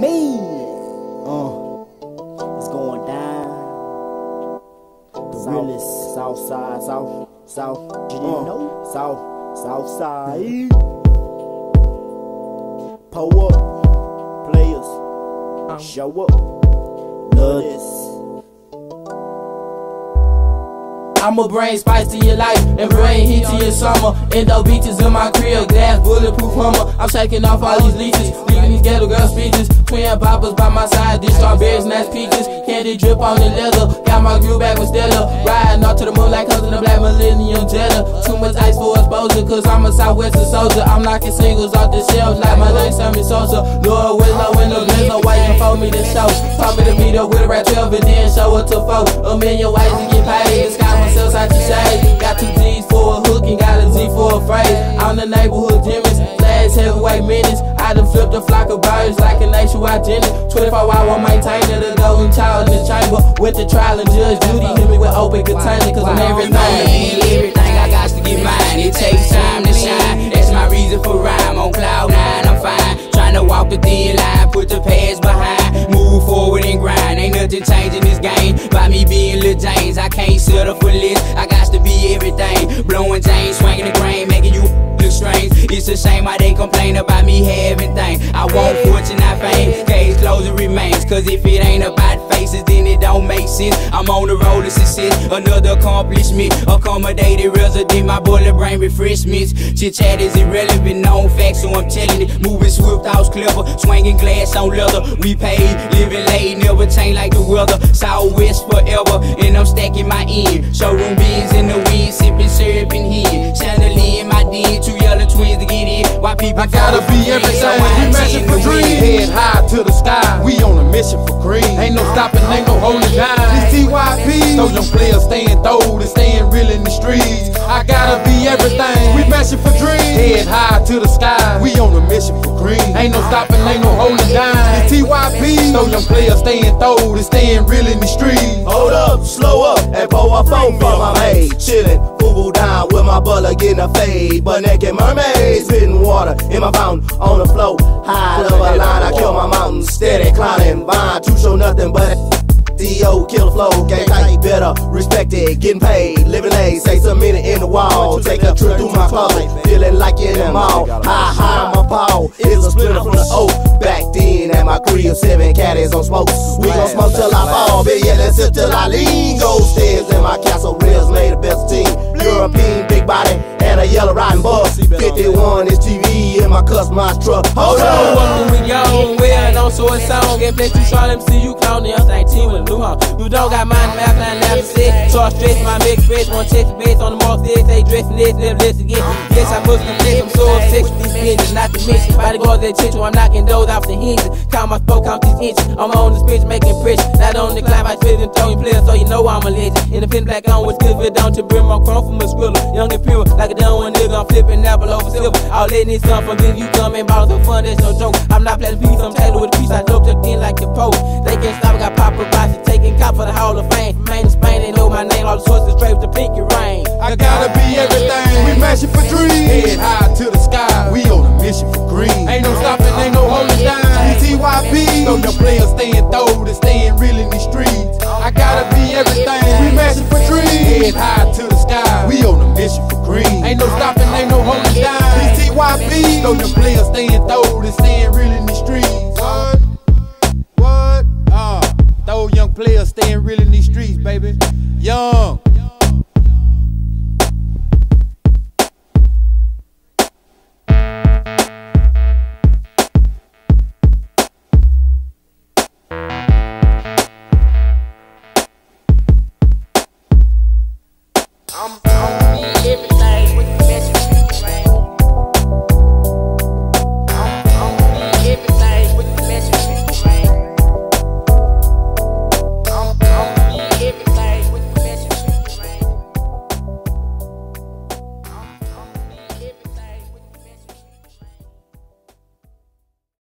Me. Uh, it's going down. The realest south side, south, south. You didn't Uh. know? South, south side. Pull up, players. Show up. Love this. I'ma bring spice to your life and bring heat to your summer. Endo beaches in my crib, glass bulletproof hummer. I'm shaking off all these leeches, leaving these ghetto girl speeches. Twin poppers by my side, these strawberries that's peaches. Candy drip on the leather, got my groove back with Stella. Riding off to the moon like cousin the black millennium Jetta. Too much ice for exposure, cause I'm a southwestern soldier. I'm knocking singles off the shelves like my name Sammy Sosa. Lord Willow in the blizzard, waiting for me to show. Told me to meet up with a rat 12 and then show up to four. A million ways to get paid, it's got myself out the shade. Got two G's for a hook and got a Z for a phrase. I'm the neighborhood Jimmy's, last heavyweight minutes. I done flipped a flock of birds like a nationwide genius. 24 hour maintainer, the golden child in the chamber. With the trial and judge Judy, hit me with open container, cause I'm everything. Changing. By me being Lil James, I can't settle for less. I got to be everything. Blowing James, swinging the grain, making you strange. It's a shame why they complain about me having things. I want fortune, not fame. Case closed and remains. Cause if it ain't about faces, then it don't make sense. I'm on the road to success. Another accomplishment. Accommodated resident, my bullet brain refreshments. Chit chat is irrelevant, known facts, so I'm telling it. Moving swift, house clever. Swinging glass on leather. We paid, living late, never change like the weather. Southwest forever, and I'm stacking my end. Showroom beans in the wind, sipping syrup in here. People I gotta be everything. so We matching for dreams. Head high to the sky. We on a mission for green. Ain't no stopping, ain't no holding down. These TYP. Those young players staying throwed and staying real in the streets. I gotta be everything. We matching for dreams. Head high to the sky. We on a mission for green. Ain't no stopping, ain't no holding down. These TYP. Those young players staying throwed and staying real in the streets. Hold up, slow up, and pour a phone for my maid. Chillin', down with my butler getting a fade. But naked mermaid, spitting water in my fountain on the floor. High up a line, I kill my mountain. Steady climbing, vine to show nothing but. D.O. kill the flow, gang tight, better, respected, getting paid, living late, say some minute in the wall, take a trip through my closet, feeling like in the mall, high, high, my paw, is a splitter from the oak, back then at my crib, seven caddies on smoke, we gon' smoke till I fall, yeah, let's sip till I lean, gold stairs in my castle, rails made the best European, big body, and a yellow riding bus, 51 is TV in my customized truck, hold So on. On so it's song. Get play too short, see you the other 19 with a new house. You don't got mine, mouth line, left to. So I stress my big face, one check the base on the mark, this, they dressing this, never list again. Yes, I must confess, I'm so obsessed with these hinges, not to mention. Bodyguards that chit I'm knocking those off the hinges. Count my spoke, count these inches. I'm on this bitch making pressure. Not on the climb, I spit and throwing players, so you know I'm a legend. In the pin black on with good, down to brim, I'm chrome from a squirrel. Young and pure, like a dumb one I'm flipping apple over silver. All letting this come from then you come and bottles of fun, that's no joke. I'm not playing piece, I'm Taylor with a piece, I dope tucked in like the Pope. They can't stop, I got paparazzi taking cop for the Hall of Fame. Main in Spain, they know my name, all the sources straight to pinky rain. I gotta be everything. We matching for dreams. Head high to the sky. We on a mission for green. Ain't no stopping, ain't no holding down. TYP. So your players staying throwed and staying real in these streets. I gotta be everything. We matching for dreams. Head high Throw your players staying throwed and saying really